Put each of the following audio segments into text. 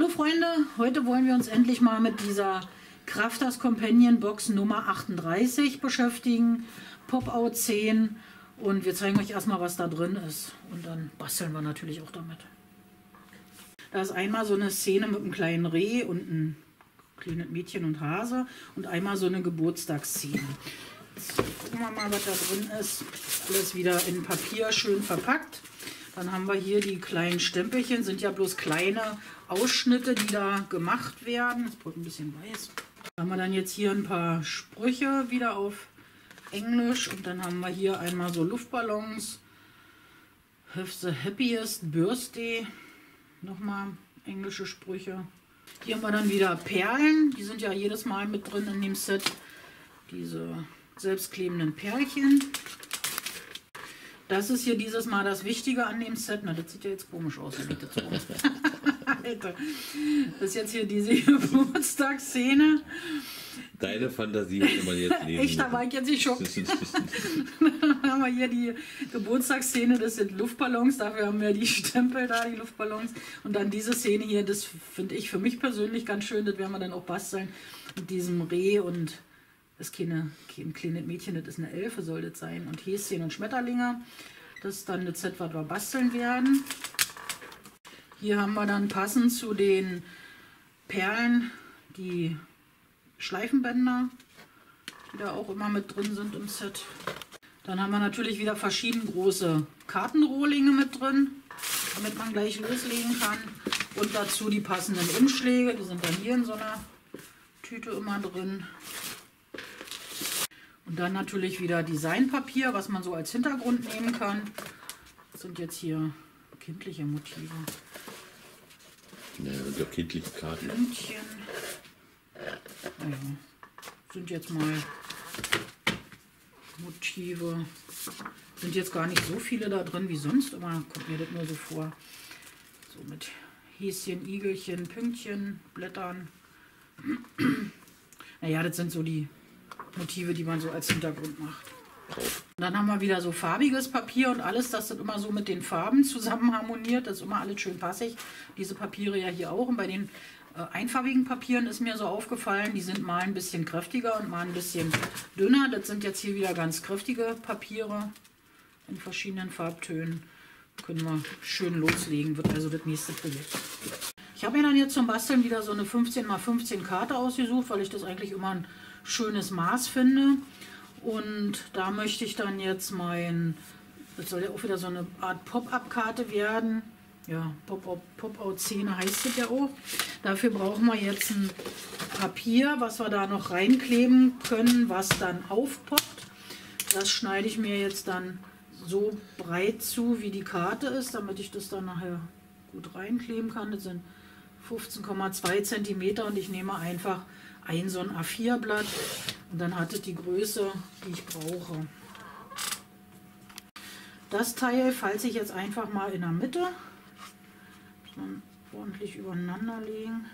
Hallo Freunde, heute wollen wir uns endlich mal mit dieser Crafters Companion Box Nummer 38 beschäftigen. Pop-Out 10 und wir zeigen euch erstmal, was da drin ist. Und dann basteln wir natürlich auch damit. Da ist einmal so eine Szene mit einem kleinen Reh und einem kleinen Mädchen und Hase und einmal so eine Geburtstagsszene. Jetzt gucken wir mal, was da drin ist. Alles wieder in Papier schön verpackt. Dann haben wir hier die kleinen Stempelchen, sind ja bloß kleine Ausschnitte, die da gemacht werden. Das braucht ein bisschen weiß. Da haben wir dann jetzt hier ein paar Sprüche wieder auf Englisch und dann haben wir hier einmal so Luftballons. Have the happiest birthday. Nochmal englische Sprüche. Hier haben wir dann wieder Perlen. Die sind ja jedes Mal mit drin in dem Set. Diese selbstklebenden Perlchen. Das ist hier dieses Mal das Wichtige an dem Set. Na, das sieht ja jetzt komisch aus, wenn ich das Alter. Das ist jetzt hier diese Geburtstagsszene. Deine Fantasie hätte man jetzt lesen. Echt, da war ich jetzt nicht schockiert. Dann haben wir hier die Geburtstagsszene, das sind Luftballons, dafür haben wir die Stempel da, die Luftballons. Und dann diese Szene hier, das finde ich für mich persönlich ganz schön, das werden wir dann auch basteln. Mit diesem Reh und das ist keine, kein kleines Mädchen, das ist eine Elfe, soll das sein. Und Häschen und Schmetterlinge. Das ist dann das Set, was wir basteln werden. Hier haben wir dann passend zu den Perlen die Schleifenbänder, die da auch immer mit drin sind im Set. Dann haben wir natürlich wieder verschieden große Kartenrohlinge mit drin, damit man gleich loslegen kann. Und dazu die passenden Umschläge, die sind dann hier in so einer Tüte immer drin. Und dann natürlich wieder Designpapier, was man so als Hintergrund nehmen kann. Das sind jetzt hier kindliche Motive. Ja, so kindliche Karten. Blümchen. Ja, sind jetzt mal Motive. Sind jetzt gar nicht so viele da drin wie sonst, aber kommt mir das nur so vor. So mit Häschen, Igelchen, Pünktchen, Blättern. naja, das sind so die Motive, die man so als Hintergrund macht. Dann haben wir wieder so farbiges Papier und alles, das dann immer so mit den Farben zusammen harmoniert. Das ist immer alles schön passig. Diese Papiere ja hier auch. Und bei den äh, einfarbigen Papieren ist mir so aufgefallen, die sind mal ein bisschen kräftiger und mal ein bisschen dünner. Das sind jetzt hier wieder ganz kräftige Papiere in verschiedenen Farbtönen. Können wir schön loslegen, wird also das nächste Projekt. Ich habe mir dann jetzt zum Basteln wieder so eine 15 x 15 Karte ausgesucht, weil ich das eigentlich immer ein schönes Maß finde. Und da möchte ich dann jetzt mein, das soll ja auch wieder so eine Art Pop-Up-Karte werden. Ja, Pop-Out-Szene heißt es ja auch. Dafür brauchen wir jetzt ein Papier, was wir da noch reinkleben können, was dann aufpoppt. Das schneide ich mir jetzt dann so breit zu, wie die Karte ist, damit ich das dann nachher gut reinkleben kann. Das sind 15,2 cm und ich nehme einfach ein so ein A4-Blatt und dann hat es die Größe, die ich brauche. Das Teil falte ich jetzt einfach mal in der Mitte. Ordentlich übereinander legen,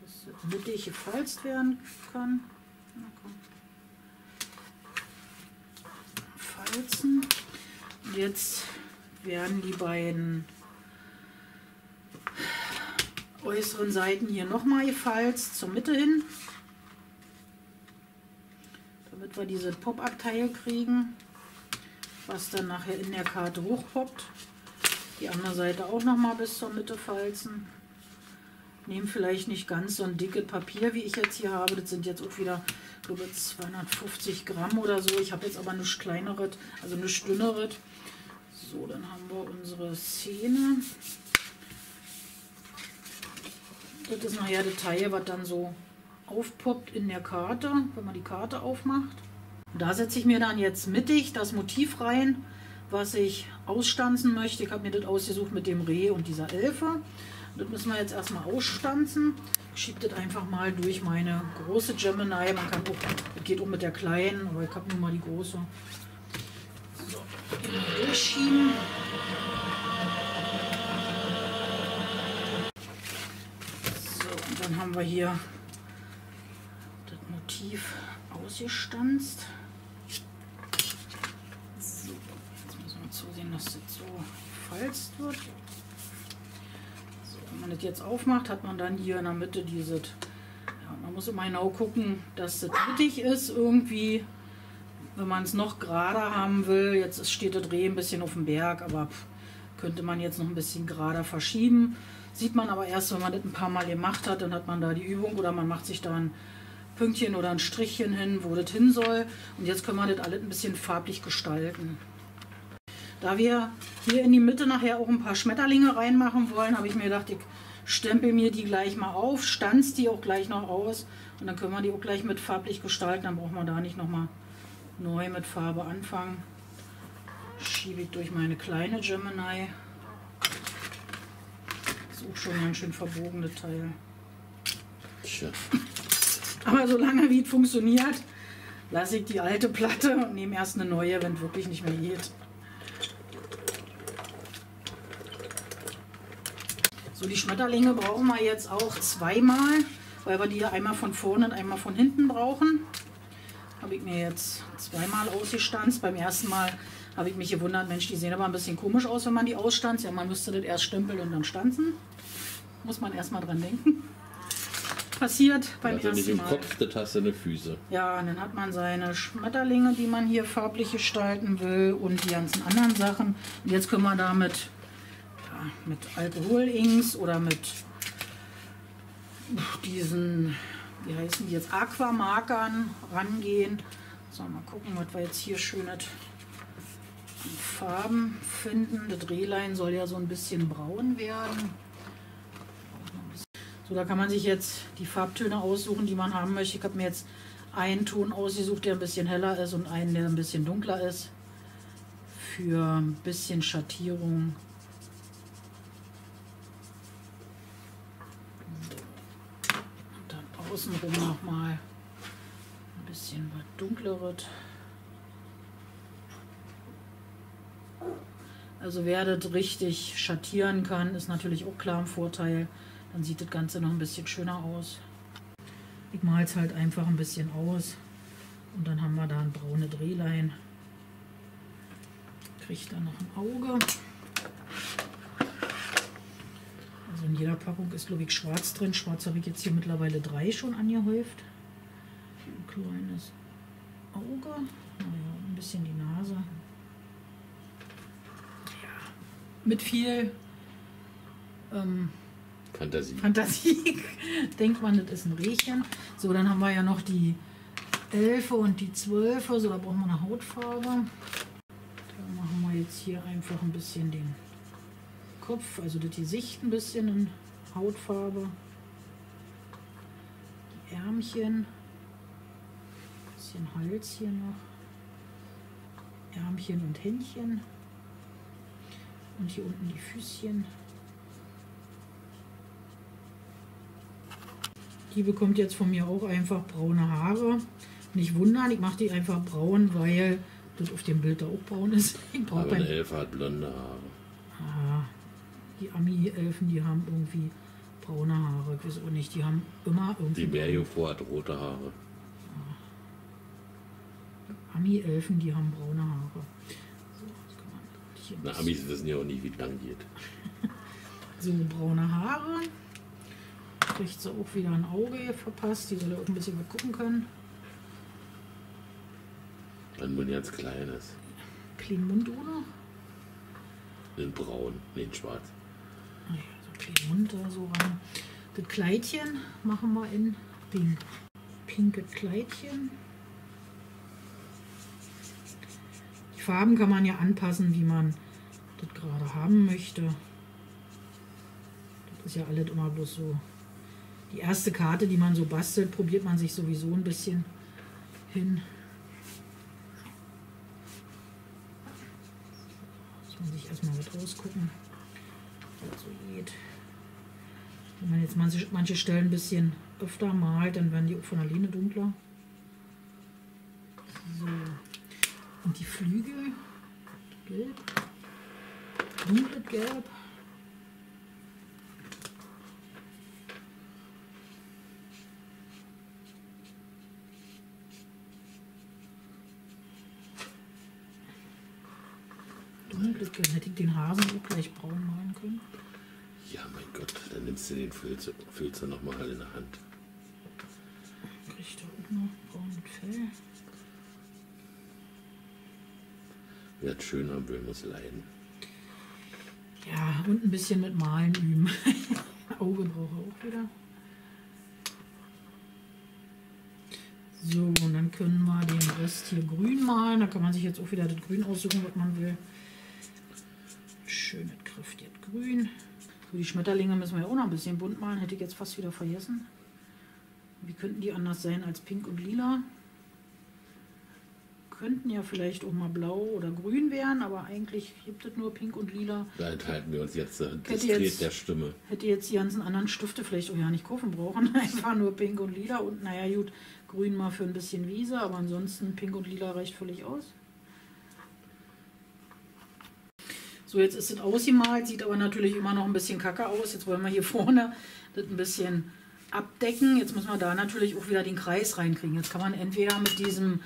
dass es mittig gefalzt werden kann. Falzen. Und jetzt werden die beiden äußeren Seiten hier nochmal gefalzt zur Mitte hin, damit wir dieses Pop-Up-Teil kriegen, was dann nachher in der Karte hochpoppt. Die andere Seite auch nochmal bis zur Mitte falzen. Nehmen vielleicht nicht ganz so ein dickes Papier, wie ich jetzt hier habe. Das sind jetzt auch wieder, glaube 250 Gramm oder so. Ich habe jetzt aber nichts kleineres, also nichts dünneres. So, dann haben wir unsere Szene. Das ist nachher das Teil, was dann so aufpoppt in der Karte, wenn man die Karte aufmacht. Da setze ich mir dann jetzt mittig das Motiv rein, was ich ausstanzen möchte. Ich habe mir das ausgesucht mit dem Reh und dieser Elfe. Das müssen wir jetzt erstmal ausstanzen. Ich schiebe das einfach mal durch meine große Gemini. Man kann auch, das geht auch mit der kleinen, aber ich habe nur mal die große. So, durchschieben. Dann haben wir hier das Motiv ausgestanzt. So, jetzt müssen wir zusehen, dass das so gefalzt wird. So, Wenn man das jetzt aufmacht, hat man dann hier in der Mitte diese. Ja, man muss immer genau gucken, dass das mittig ist irgendwie. Wenn man es noch gerader haben will, jetzt steht der Dreh ein bisschen auf dem Berg, aber pff, könnte man jetzt noch ein bisschen gerader verschieben. Sieht man aber erst, wenn man das ein paar Mal gemacht hat, dann hat man da die Übung oder man macht sich da ein Pünktchen oder ein Strichchen hin, wo das hin soll. Und jetzt können wir das alles ein bisschen farblich gestalten. Da wir hier in die Mitte nachher auch ein paar Schmetterlinge reinmachen wollen, habe ich mir gedacht, ich stempel mir die gleich mal auf, stanz die auch gleich noch aus und dann können wir die auch gleich mit farblich gestalten. Dann braucht man da nicht nochmal neu mit Farbe anfangen. Schiebe ich durch meine kleine Gemini. Das ist auch schon ein schön verbogene Teil. Tja. Aber solange wie es funktioniert, lasse ich die alte Platte und nehme erst eine neue, wenn es wirklich nicht mehr geht. So, die Schmetterlinge brauchen wir jetzt auch zweimal, weil wir die einmal von vorne und einmal von hinten brauchen. Habe ich mir jetzt zweimal ausgestanzt. Beim ersten Mal habe ich mich gewundert, Mensch, die sehen aber ein bisschen komisch aus, wenn man die ausstanzt. Ja, man müsste das erst stempeln und dann stanzen. Muss man erstmal dran denken. Passiert beim Also ersten im Mal. Kopf, das hast eine Füße. Ja, und dann hat man seine Schmetterlinge, die man hier farblich gestalten will und die ganzen anderen Sachen. Und jetzt können wir damit ja, mit Alkoholinks oder mit diesen, wie heißen die jetzt, Aquamarkern rangehen. So, mal gucken, was wir jetzt hier schönes Farben finden. Das Drehlein soll ja so ein bisschen braun werden. So, da kann man sich jetzt die Farbtöne aussuchen, die man haben möchte. Ich habe mir jetzt einen Ton ausgesucht, der ein bisschen heller ist und einen, der ein bisschen dunkler ist. Für ein bisschen Schattierung. Und dann außenrum nochmal ein bisschen was dunkleres. Also wer das richtig schattieren kann, ist natürlich auch klar ein Vorteil. Dann sieht das Ganze noch ein bisschen schöner aus. Ich male es halt einfach ein bisschen aus. Und dann haben wir da ein braune Drehlein. Kriegt dann noch ein Auge. Also in jeder Packung ist, glaube ich, schwarz drin. Schwarz habe ich jetzt hier mittlerweile drei schon angehäuft. Ein kleines Auge. Naja, ein bisschen die Nase. Ja, mit viel ähm, Fantasie. Fantasie denkt man, das ist ein Rehchen. So, dann haben wir ja noch die Elfe und die Zwölfe. So, da brauchen wir eine Hautfarbe. Da machen wir jetzt hier einfach ein bisschen den Kopf, also das Gesicht ein bisschen in Hautfarbe. Die Ärmchen. Bisschen Hals hier noch. Ärmchen und Händchen. Und hier unten die Füßchen. Die bekommt jetzt von mir auch einfach braune Haare. Nicht wundern, ich mache die einfach braun, weil das auf dem Bild da auch braun ist. Ich Aber eine Elfe hat blonde Haare. Ah, die Ami-Elfen, die haben irgendwie braune Haare. Ich weiß auch nicht, die haben immer irgendwie. Die Meerjungfrau hat rote Haare. Ami-Elfen, die haben braune Haare. Na, Amis wissen ja auch nicht, wie es lang geht. So, braune Haare. Kriegt sie auch wieder ein Auge verpasst. Die soll auch ein bisschen was gucken können. Dann nur ein ganz kleines. Kleinen Mund oder? In braun, in schwarz. Ah ja, so kleinen Mund da so ran. Das Kleidchen machen wir in pink. Pinkes Kleidchen. Die Farben kann man ja anpassen, wie man das gerade haben möchte. Das ist ja alles immer bloß so. Die erste Karte, die man so bastelt, probiert man sich sowieso ein bisschen hin. Muss man sich erstmal was rausgucken was so geht. Wenn man jetzt manche, Stellen ein bisschen öfter malt, dann werden die auch von alleine dunkler. So. Und die Flügel, gelb, dunkles Gelb. Dunkles Gelb. Hätte ich den Hasen auch gleich braun malen können. Ja, mein Gott, dann nimmst du den Filzer, Filzer nochmal in der Hand. Kriegt da auch noch braun mit Fell. Wer es schön haben will, muss leiden. Ja, und ein bisschen mit Malen üben. Auge brauche auch wieder. So, und dann können wir den Rest hier grün malen. Da kann man sich jetzt auch wieder das Grün aussuchen, was man will. Schön kräftiert grün. So, die Schmetterlinge müssen wir ja auch noch ein bisschen bunt malen. Hätte ich jetzt fast wieder vergessen. Wie könnten die anders sein als pink und lila? Könnten ja vielleicht auch mal blau oder grün werden, aber eigentlich gibt es nur pink und lila. Da enthalten wir uns jetzt äh, diskret jetzt- der Stimme. Hätte jetzt die ganzen anderen Stifte vielleicht auch ja nicht kaufen brauchen. Einfach nur pink und lila und naja gut, grün mal für ein bisschen Wiese, aber ansonsten pink und lila reicht völlig aus. So, jetzt ist es ausgemalt, sieht aber natürlich immer noch ein bisschen kacke aus. Jetzt wollen wir hier vorne das ein bisschen abdecken. Jetzt müssen wir da natürlich auch wieder den Kreis reinkriegen. Jetzt kann man entweder mit diesem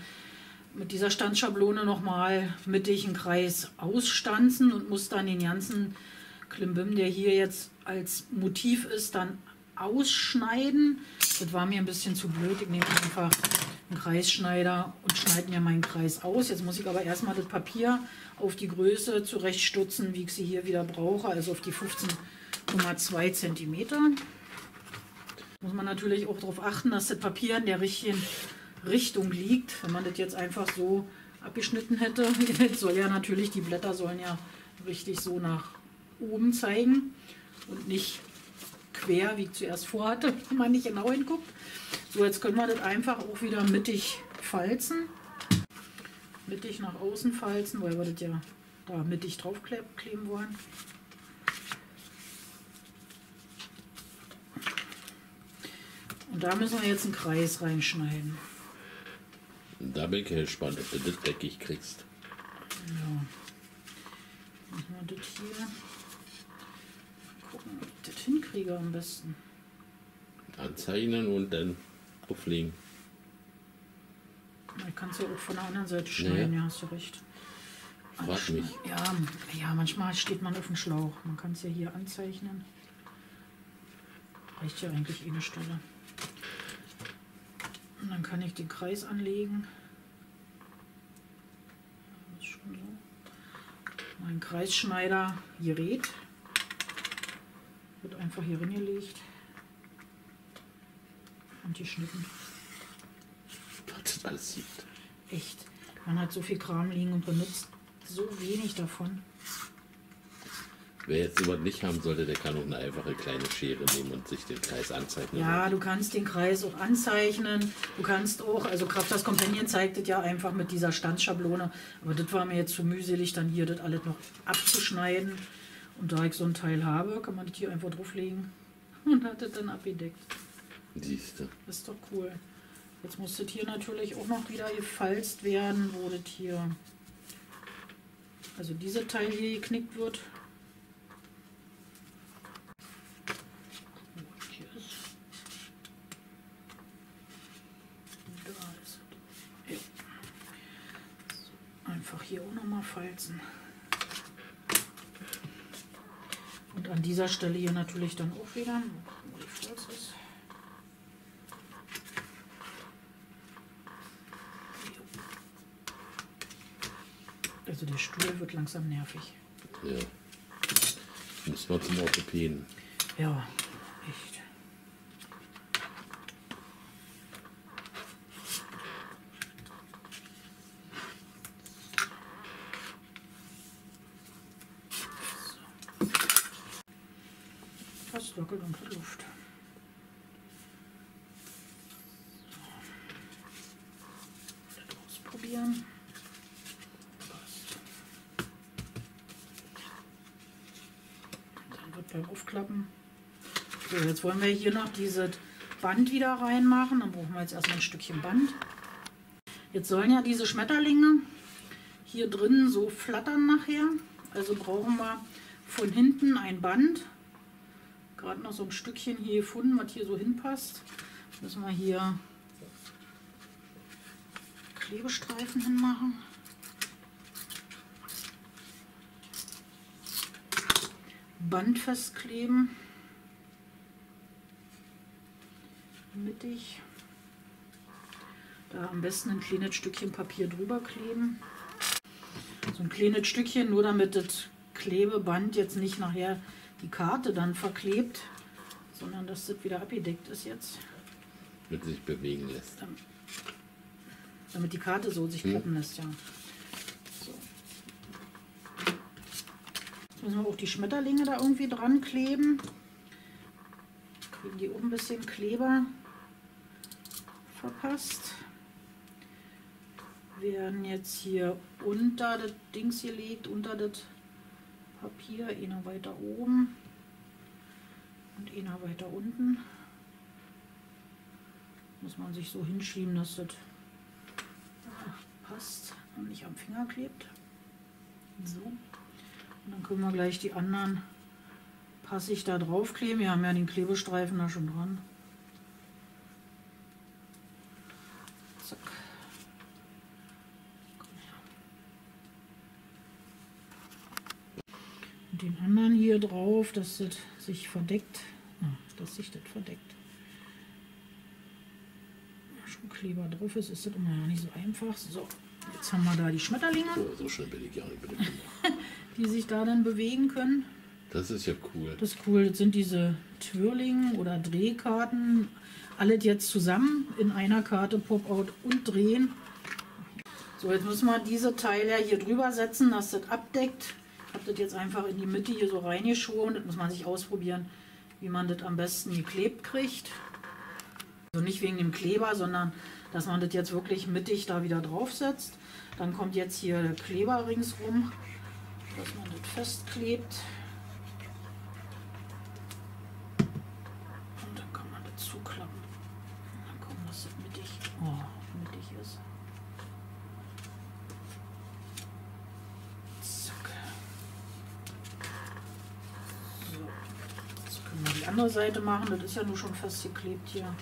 mit dieser Stanzschablone nochmal mittig einen Kreis ausstanzen und muss dann den ganzen Klimbim, der hier jetzt als Motiv ist, dann ausschneiden. Das war mir ein bisschen zu blöd. Ich nehme einfach einen Kreisschneider und schneide mir meinen Kreis aus. Jetzt muss ich aber erstmal das Papier auf die Größe zurechtstutzen, wie ich sie hier wieder brauche, also auf die 15,2 cm. Muss man natürlich auch darauf achten, dass das Papier in der richtigen Richtung liegt. Wenn man das jetzt einfach so abgeschnitten hätte, jetzt soll ja natürlich, die Blätter sollen ja richtig so nach oben zeigen und nicht quer, wie ich zuerst vorhatte, wenn man nicht genau hinguckt. So, jetzt können wir das einfach auch wieder mittig falzen. Mittig nach außen falzen, weil wir das ja da mittig draufkleben wollen. Und da müssen wir jetzt einen Kreis reinschneiden. Da bin ich gespannt, ob du das deckig kriegst. Ja. Machen wir das hier. Gucken, ob ich das hinkriege am besten. Anzeichnen und dann auflegen. Man kann es ja auch von der anderen Seite schneiden, ja, hast du recht. Frag Anschneiden. mich. Ja, ja, manchmal steht man auf dem Schlauch. Man kann es ja hier anzeichnen. Reicht ja eigentlich eh eine Stelle. Und dann kann ich den Kreis anlegen. So. Mein Kreisschneider gerät. Wird einfach hier reingelegt. Und geschnitten. Was das alles sieht. Echt. Man hat so viel Kram liegen und benutzt so wenig davon. Wer jetzt sowas nicht haben sollte, der kann auch eine einfache kleine Schere nehmen und sich den Kreis anzeichnen. Ja, du kannst den Kreis auch anzeichnen. Du kannst auch, also Kraft das Companion zeigt das ja einfach mit dieser Stanzschablone. Aber das war mir jetzt zu mühselig, dann hier das alles noch abzuschneiden. Und da ich so ein Teil habe, kann man das hier einfach drauflegen und hat das dann abgedeckt. Siehst du. Das ist doch cool. Jetzt muss das hier natürlich auch noch wieder gefalzt werden, wo das hier, also dieser Teil hier geknickt wird. Wo das hier ist. Da ist es. Ja. So, einfach hier auch nochmal falzen. Und an dieser Stelle hier natürlich dann auch wieder, wo die Falz ist. Also der Stuhl wird langsam nervig. Ja. Muss man zum Orthopäden. Ja, echt. So. Fast locker dunkle Luft. So. Das ausprobieren. Passt. Dann wird beim Aufklappen. So, jetzt wollen wir hier noch dieses Band wieder reinmachen. Dann brauchen wir jetzt erstmal ein Stückchen Band. Jetzt sollen ja diese Schmetterlinge hier drin so flattern nachher. Also brauchen wir von hinten ein Band. Gerade noch so ein Stückchen hier gefunden, was hier so hinpasst. Müssen wir hier Klebestreifen hinmachen. Band festkleben. Mittig. Da am besten ein kleines Stückchen Papier drüber kleben. So ein kleines Stückchen, nur damit das Klebeband jetzt nicht nachher die Karte dann verklebt, sondern dass das wieder abgedeckt ist jetzt. Damit sich bewegen lässt. Damit die Karte so sich klappen lässt, ja. So. Jetzt müssen wir auch die Schmetterlinge da irgendwie dran kleben. Kriegen die auch ein bisschen Kleber verpasst. Werden jetzt hier unter das Dings gelegt, unter das Papier, einer weiter oben und einer weiter unten. Muss man sich so hinschieben, dass das passt und nicht am Finger klebt. So. Und dann können wir gleich die anderen passig da drauf kleben. Wir haben ja den Klebestreifen da schon dran. Den anderen hier drauf, dass das sich verdeckt. Ah, dass sich das verdeckt. Schon Kleber drauf ist, ist das immer ja nicht so einfach. So, jetzt haben wir da die Schmetterlinge, So, so schnell bin ich ja nicht bitte. die sich da dann bewegen können. Das ist ja cool. Das ist cool. Das sind diese Twirling- oder Drehkarten. Alles jetzt zusammen in einer Karte Pop-Out und drehen. So, jetzt müssen wir diese Teile hier drüber setzen, dass das abdeckt. Habe das jetzt einfach in die Mitte hier so reingeschoben. Das muss man sich ausprobieren, wie man das am besten geklebt kriegt. Also nicht wegen dem Kleber, sondern dass man das jetzt wirklich mittig da wieder draufsetzt. Dann kommt jetzt hier der Kleber ringsrum, dass man das festklebt. Und dann kann man das zuklappen. Und dann gucken, dass das mittig, oh, mittig ist. Zack. So. Jetzt können wir die andere Seite machen. Das ist ja nur schon festgeklebt hier.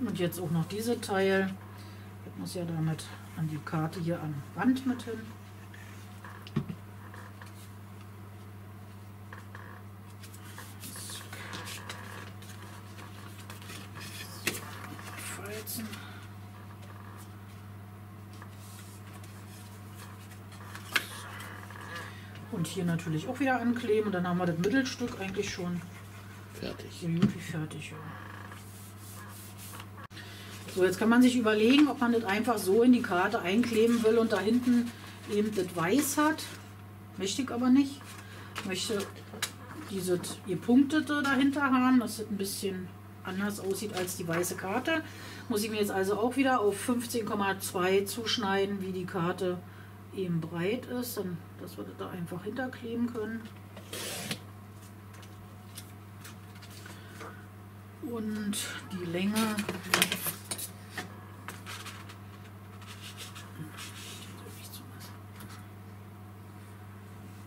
Und jetzt auch noch diese Teil. Das muss ja damit an die Karte hier an Wand mit hin. So, Falzen. Und hier natürlich auch wieder ankleben. Und dann haben wir das Mittelstück eigentlich schon Fertig. so gut wie fertig. Ja. So, jetzt kann man sich überlegen, ob man das einfach so in die Karte einkleben will und da hinten eben das Weiß hat. Möchte ich aber nicht. Ich möchte diese gepunktete dahinter haben, dass das ein bisschen anders aussieht als die weiße Karte. Muss ich mir jetzt also auch wieder auf 15,2 zuschneiden, wie die Karte eben breit ist, dann, dass wir das da einfach hinterkleben können. Und die Länge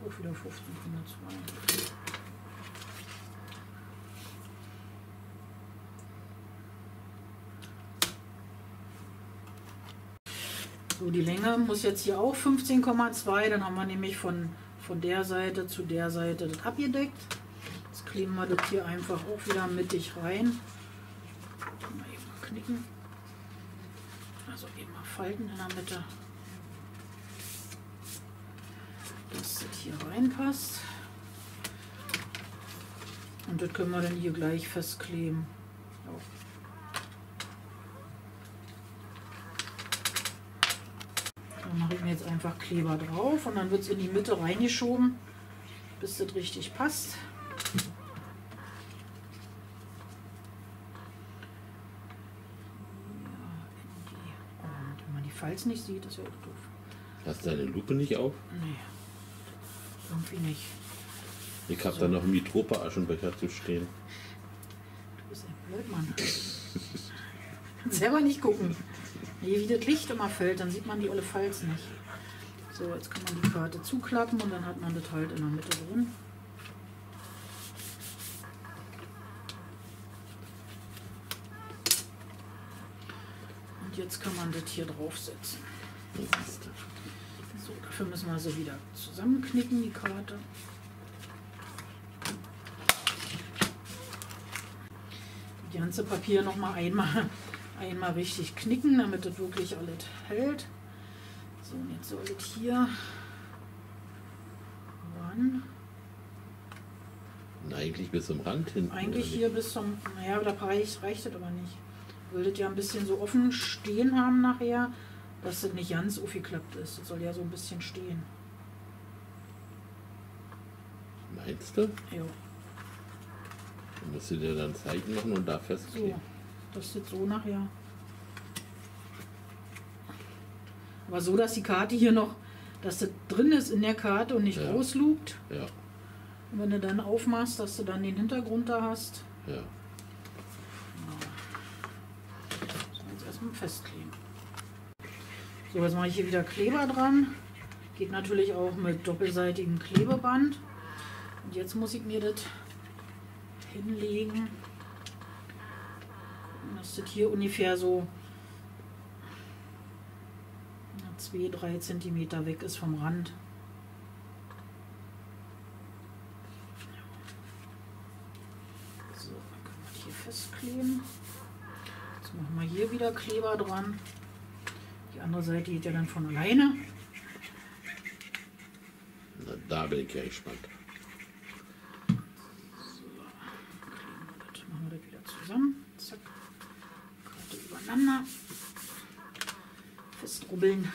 Auch wieder 15,2. So, die Länge muss jetzt hier auch 15,2. Dann haben wir nämlich von, von der Seite zu der Seite das abgedeckt. Jetzt kleben wir das hier einfach auch wieder mittig rein. Mal eben knicken. Also eben mal falten in der Mitte. Dass das hier reinpasst. Und das können wir dann hier gleich festkleben. Ja. Dann mache ich mir jetzt einfach Kleber drauf und dann wird es in die Mitte reingeschoben, bis das richtig passt. Und wenn man die Falz nicht sieht, ist ja auch doof. Hast du deine Lupe nicht auf? Nee, irgendwie nicht. Ich habe da noch einen Mitropa-Aschenbecher zu stehen. Du bist ein Blödmann. Selber nicht gucken. Nee, wie das Licht immer fällt, dann sieht man die olle Falz nicht. So, jetzt kann man die Karte zuklappen und dann hat man das halt in der Mitte drin. Und jetzt kann man das hier draufsetzen. So, dafür müssen wir sie wieder zusammenknicken, die Karte. Die ganze Papier noch mal einmal, einmal richtig knicken, damit das wirklich alles hält. So, und jetzt soll das hier ran. Und eigentlich bis zum Rand hinten. Eigentlich hier bis zum, naja, da reicht, reicht das aber nicht. Das ja ein bisschen so offen stehen haben nachher, dass das nicht ganz aufgeklappt ist. Das soll ja so ein bisschen stehen. Meinst du? Ja, Du musst du dir dann Zeichen machen und da festkleben. so. Das ist so nachher. Aber so, dass die Karte hier noch, dass das drin ist in der Karte und nicht Ja. rauslugt. Ja, Und wenn du dann aufmachst, dass du dann den Hintergrund da hast. ja. So, jetzt erstmal festkleben. So, jetzt mache ich hier wieder Kleber dran. Geht natürlich auch mit doppelseitigem Klebeband. Und jetzt muss ich mir das hinlegen. Dass das hier ungefähr so 2-3 cm weg ist vom Rand. So, dann können wir das hier festkleben. Jetzt machen wir hier wieder Kleber dran. Die andere Seite geht ja dann von alleine. Na, da bin ich ja gespannt. Kleben wir das, machen wir das wieder zusammen. Zack. Karte übereinander. Festrubbeln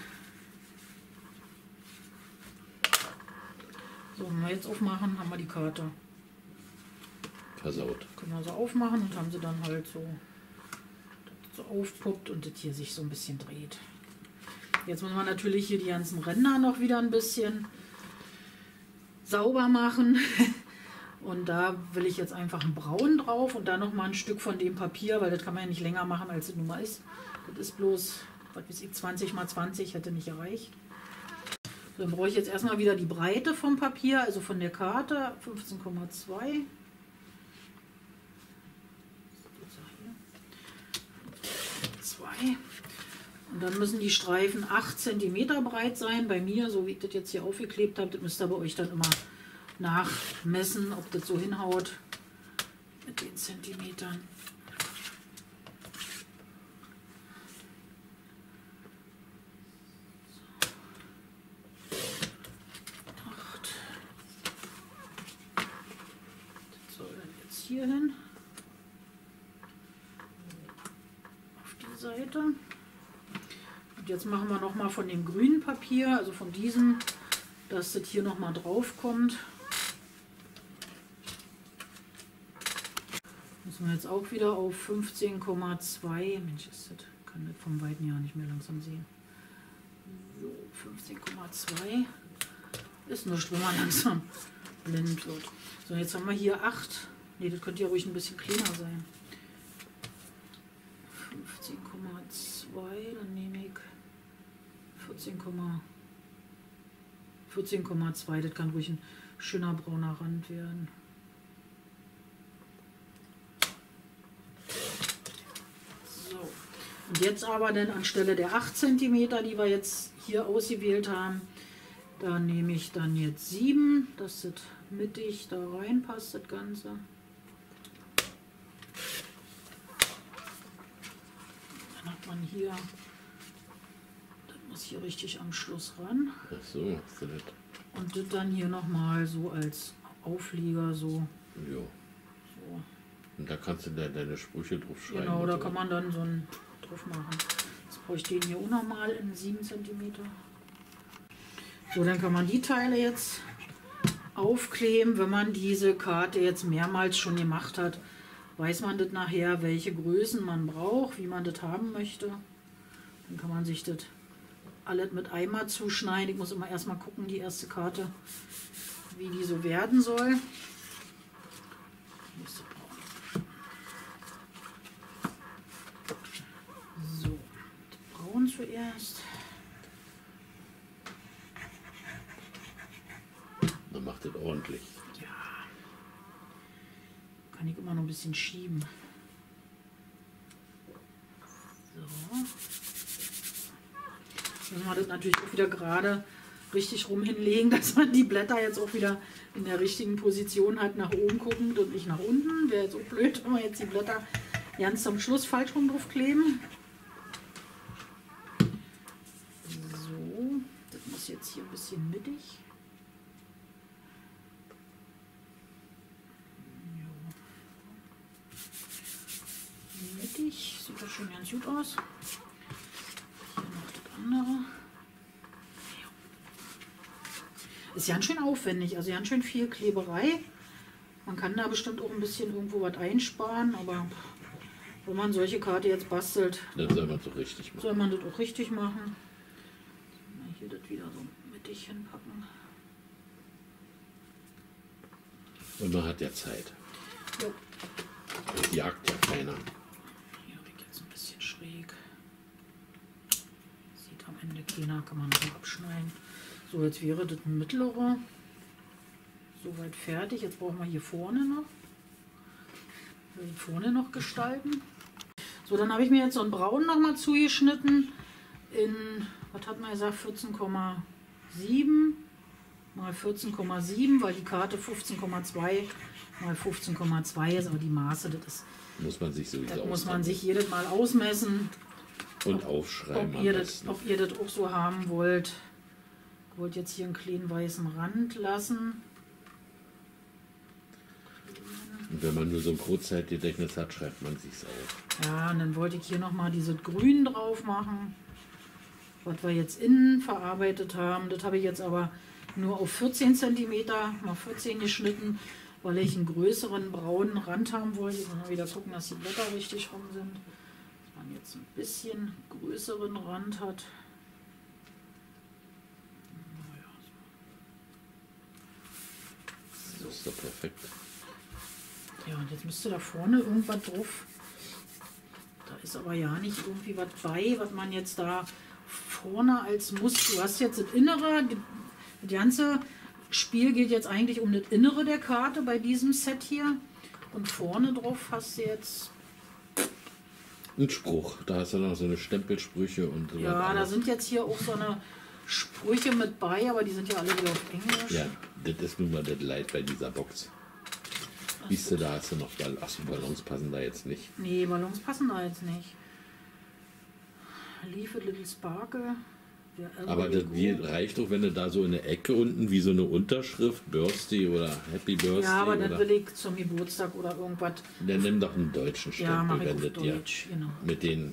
wenn wir jetzt aufmachen, haben wir die Karte. Versaut. Können wir sie aufmachen und haben sie dann halt so, so aufpuppt und das hier sich so ein bisschen dreht. Jetzt muss man natürlich hier die ganzen Ränder noch wieder ein bisschen sauber machen. Und da will ich jetzt einfach ein Braun drauf und dann noch mal ein Stück von dem Papier, weil das kann man ja nicht länger machen, als es nun mal ist. Das ist bloß, was weiß ich, 20 mal 20 hätte nicht gereicht. Dann brauche ich jetzt erstmal wieder die Breite vom Papier, also von der Karte, 15,2. 2. Und dann müssen die Streifen 8 cm breit sein. Bei mir, so wie ich das jetzt hier aufgeklebt habe, das müsst ihr bei euch dann immer nachmessen, ob das so hinhaut mit den Zentimetern. Acht. Das soll dann jetzt hier hin. Auf die Seite. Und jetzt machen wir noch mal von dem grünen Papier, also von diesem, dass das hier noch mal drauf kommt. Müssen wir jetzt auch wieder auf 15,2. Mensch, ist das, kann das vom Weiten ja nicht mehr langsam sehen. So, 15,2 ist nur man langsam blind wird. So, jetzt haben wir hier 8. Ne, das könnte ja ruhig ein bisschen kleiner sein. 15,2, dann nehme ich 14,2. 14,2, das kann ruhig ein schöner brauner Rand werden. So, und jetzt aber dann anstelle der 8 cm, die wir jetzt hier ausgewählt haben, da nehme ich dann jetzt 7, dass das mittig da reinpasst, das Ganze. Dann hat man hier, muss hier richtig am Schluss ran. Ach so, hast du das? Und das dann hier nochmal so als Auflieger so. Jo. so. Und da kannst du dann deine Sprüche drauf schreiben. Genau, da so. kann man dann so einen drauf machen. Jetzt brauche ich den hier auch nochmal in 7 cm. So, dann kann man die Teile jetzt aufkleben. Wenn man diese Karte jetzt mehrmals schon gemacht hat, weiß man das nachher, welche Größen man braucht, wie man das haben möchte. Dann kann man sich das alles mit Eimer zuschneiden. Ich muss immer erstmal gucken, die erste Karte, wie die so werden soll. So, braun zuerst. Dann macht das ordentlich. Ja. Kann ich immer noch ein bisschen schieben. So. Müssen wir das natürlich auch wieder gerade richtig rum hinlegen, dass man die Blätter jetzt auch wieder in der richtigen Position hat, nach oben guckend und nicht nach unten. Wäre jetzt auch blöd, wenn wir jetzt die Blätter ganz zum Schluss falsch rum drauf kleben. So, das muss jetzt hier ein bisschen mittig. Mittig, sieht das schon ganz gut aus. Das andere. Ist ganz schön aufwendig, also ganz schön viel Kleberei. Man kann da bestimmt auch ein bisschen irgendwo was einsparen, aber wenn man solche Karte jetzt bastelt, Das soll man so richtig machen. soll man das auch richtig machen. Hier das wieder so mittig hinpacken. Und man hat ja Zeit. Jo. Das jagt ja keiner. Hier habe ich jetzt ein bisschen schräg. Sieht am Ende keiner, kann man noch abschneiden. So, jetzt wäre das mittlere soweit fertig. Jetzt brauchen wir hier vorne noch. Hier vorne noch gestalten. So, dann habe ich mir jetzt so ein Braun noch mal zugeschnitten in, was hat man gesagt, 14,7 mal 14,7, weil die Karte 15,2 mal 15,2 ist, aber die Maße, das ist Muss man sich sowieso das muss man sich jedes Mal ausmessen, und aufschreiben. ob ihr, das, ob ihr das auch so haben wollt. Ich wollte jetzt hier einen kleinen weißen Rand lassen. Und wenn man nur so ein Kurzzeitgedächtnis hat, schreibt man sich's auf. Ja, und dann wollte ich hier nochmal diese Grün drauf machen, was wir jetzt innen verarbeitet haben. Das habe ich jetzt aber nur auf 14 cm mal 14 geschnitten, weil ich einen größeren braunen Rand haben wollte. Ich muss mal wieder gucken, dass die Blätter richtig rum sind. Jetzt ein bisschen größeren Rand hat. Das ist doch perfekt. Ja, und jetzt müsste da vorne irgendwas drauf. Da ist aber ja nicht irgendwie was bei, was man jetzt da vorne als muss. Du hast jetzt das Innere, das ganze Spiel geht jetzt eigentlich um das Innere der Karte bei diesem Set hier. Und vorne drauf hast du jetzt, Ein Spruch. Da hast du noch so eine Stempelsprüche und so ja, da alles. sind jetzt hier auch so eine Sprüche mit bei, aber die sind ja alle wieder auf Englisch. Ja, das ist nun mal das Leid bei dieser Box. Siehst du, da hast du noch Ball Achso, Ballons passen da jetzt nicht. Nee, Ballons passen da jetzt nicht. Leave a little sparkle. Aber das Go. reicht doch, wenn du da so in der Ecke unten wie so eine Unterschrift, Birthday oder Happy Birthday Ja, aber dann will ich zum Geburtstag oder irgendwas. Dann nimm doch einen deutschen Ja, Stempel, ich wenn das dir Deutsch, genau. mit den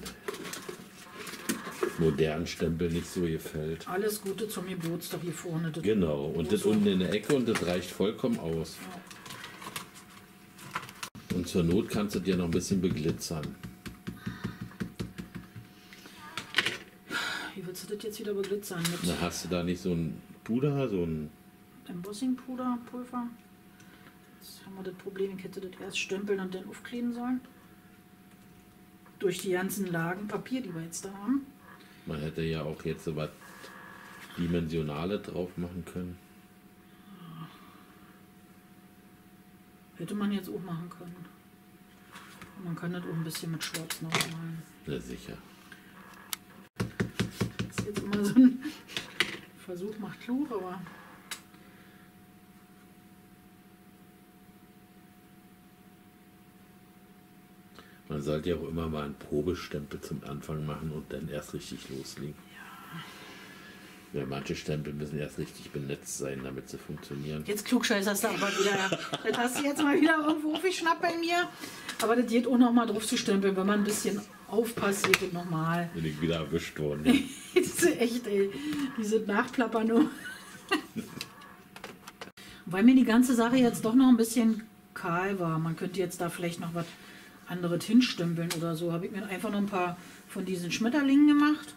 modernen Stempeln nicht so gefällt. Alles Gute zum Geburtstag hier vorne. Genau, und das unten in der Ecke und das reicht vollkommen aus. Und zur Not kannst du dir noch ein bisschen beglitzern. Du das jetzt wieder beglitzern? Mit Da hast du da nicht so ein Puder, so ein. Embossing-Puder, Pulver? Jetzt haben wir das Problem, ich hätte das erst stempeln und dann aufkleben sollen. Durch die ganzen Lagen Papier, die wir jetzt da haben. Man hätte ja auch jetzt so was Dimensionale drauf machen können. Hätte man jetzt auch machen können. Man kann das auch ein bisschen mit Schwarz noch malen. Na sicher. Jetzt immer so ein Versuch macht klug, aber Man sollte ja auch immer mal einen Probestempel zum Anfang machen und dann erst richtig loslegen. Ja, manche Stempel müssen erst richtig benetzt sein, damit sie funktionieren. jetzt klugscheißerst du aber wieder. Das hast du jetzt mal wieder irgendwo aufgeschnappt bei mir. Aber das geht auch noch mal drauf zu stempeln, wenn man ein bisschen aufpasst, geht das nochmal. Bin ich wieder erwischt worden. Diese echt, ey, diese Nachplappern nur. Weil mir die ganze Sache jetzt doch noch ein bisschen kahl war. Man könnte jetzt da vielleicht noch was anderes hinstempeln oder so. Habe ich mir einfach noch ein paar von diesen Schmetterlingen gemacht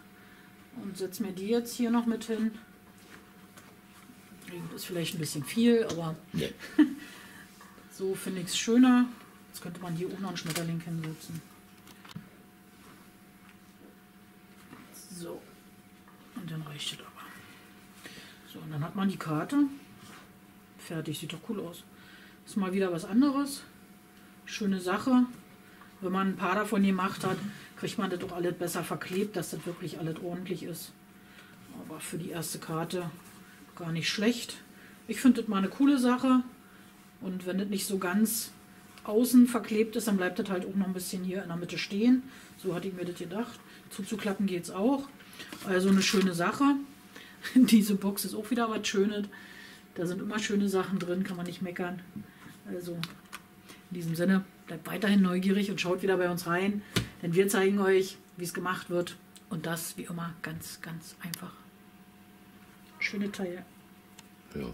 und setze mir die jetzt hier noch mit hin. Das ist vielleicht ein bisschen viel, aber Nee. so finde ich es schöner. Jetzt könnte man hier auch noch einen Schmetterling hinsetzen. So. Und dann reicht es aber. So, und dann hat man die Karte. Fertig, sieht doch cool aus. Ist mal wieder was anderes. Schöne Sache. Wenn man ein paar davon gemacht hat, kriegt man das auch alles besser verklebt, dass das wirklich alles ordentlich ist. Aber für die erste Karte gar nicht schlecht. Ich finde das mal eine coole Sache. Und wenn das nicht so ganz außen verklebt ist, dann bleibt das halt auch noch ein bisschen hier in der Mitte stehen. So hatte ich mir das gedacht. Zuzuklappen geht es auch. Also eine schöne Sache. Diese Box ist auch wieder was Schönes. Da sind immer schöne Sachen drin, kann man nicht meckern. Also in diesem Sinne, bleibt weiterhin neugierig und schaut wieder bei uns rein, denn wir zeigen euch, wie es gemacht wird. Und das wie immer ganz, ganz einfach. Schöne Teile. Ja.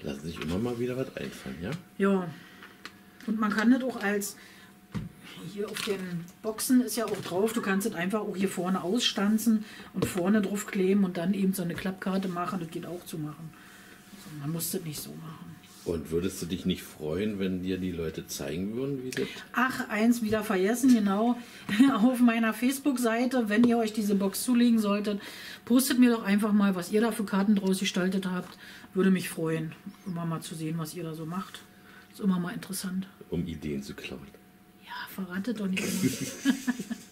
Lassen sich immer mal wieder was einfallen, ja? Ja. Und man kann das auch als hier auf den Boxen ist ja auch drauf, du kannst es einfach auch hier vorne ausstanzen und vorne drauf kleben und dann eben so eine Klappkarte machen. Das geht auch zu machen. Also man muss das nicht so machen. Und würdest du dich nicht freuen, wenn dir die Leute zeigen würden, wie das? Ach, eins wieder vergessen, genau. Auf meiner Facebook-Seite, wenn ihr euch diese Box zulegen solltet, postet mir doch einfach mal, was ihr da für Karten draus gestaltet habt. Würde mich freuen, immer mal zu sehen, was ihr da so macht. Ist immer mal interessant. Um Ideen zu klauen. Verratet doch nicht.